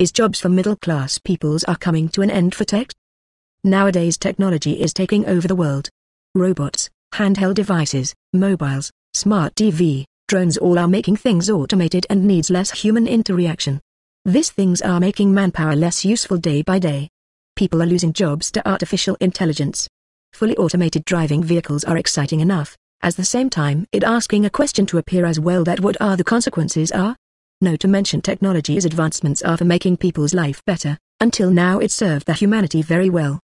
is jobs for middle-class peoples are coming to an end for tech? Nowadays technology is taking over the world. Robots, handheld devices, mobiles, smart TV, drones all are making things automated and needs less human interaction. These things are making manpower less useful day by day. People are losing jobs to artificial intelligence. Fully automated driving vehicles are exciting enough, at the same time it asking a question to appear as well that what are the consequences are? No to mention technology's advancements are for making people's life better, until now it served the humanity very well.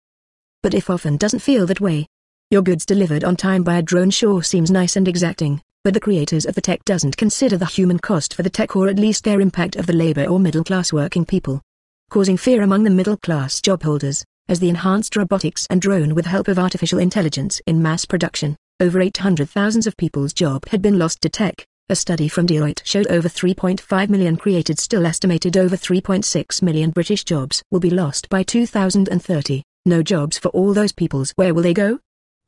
But if often doesn't feel that way. Your goods delivered on time by a drone sure seems nice and exacting, but the creators of the tech doesn't consider the human cost for the tech or at least their impact of the labor or middle class working people. Causing fear among the middle class job holders, as the enhanced robotics and drone with help of artificial intelligence in mass production, over 800,000 of people's job had been lost to tech, a study from Deloitte showed over 3.5 million created still estimated over 3.6 million British jobs will be lost by 2030. No jobs for all those peoples where will they go?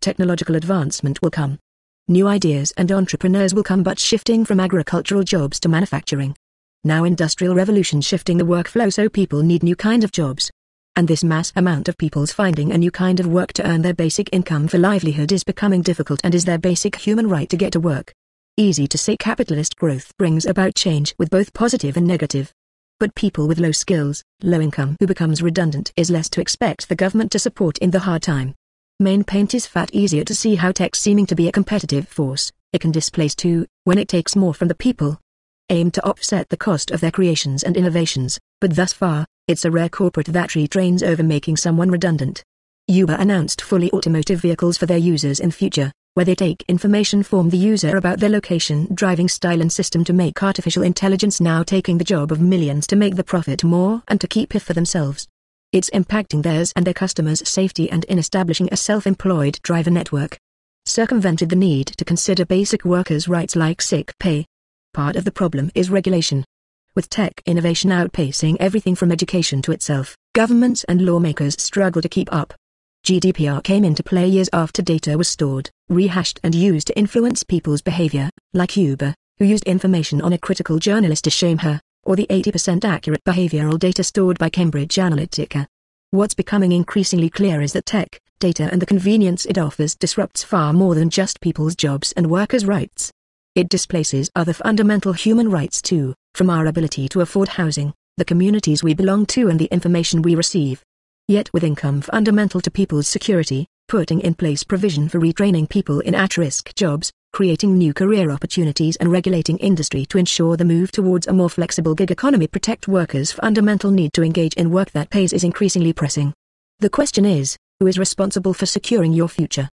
Technological advancement will come. New ideas and entrepreneurs will come but shifting from agricultural jobs to manufacturing. Now industrial revolution shifting the workflow so people need new kind of jobs. And this mass amount of people's finding a new kind of work to earn their basic income for livelihood is becoming difficult and is their basic human right to get to work. Easy to say capitalist growth brings about change with both positive and negative. But people with low skills, low income who becomes redundant is less to expect the government to support in the hard time. Main paint is fat easier to see how tech seeming to be a competitive force, it can displace too, when it takes more from the people. Aim to offset the cost of their creations and innovations, but thus far, it's a rare corporate that retrains over making someone redundant. Uber announced fully automotive vehicles for their users in future, where they take information from the user about their location, driving style and system to make artificial intelligence now taking the job of millions to make the profit more and to keep it for themselves. It's impacting theirs and their customers' safety and in establishing a self-employed driver network. Circumvented the need to consider basic workers' rights like sick pay. Part of the problem is regulation. With tech innovation outpacing everything from education to itself, governments and lawmakers struggle to keep up. GDPR came into play years after data was stored, rehashed and used to influence people's behavior, like Uber, who used information on a critical journalist to shame her, or the 80% accurate behavioral data stored by Cambridge Analytica. What's becoming increasingly clear is that tech, data and the convenience it offers disrupts far more than just people's jobs and workers' rights. It displaces other fundamental human rights too, from our ability to afford housing, the communities we belong to and the information we receive yet with income fundamental to people's security, putting in place provision for retraining people in at-risk jobs, creating new career opportunities and regulating industry to ensure the move towards a more flexible gig economy protect workers' fundamental need to engage in work that pays is increasingly pressing. The question is, who is responsible for securing your future?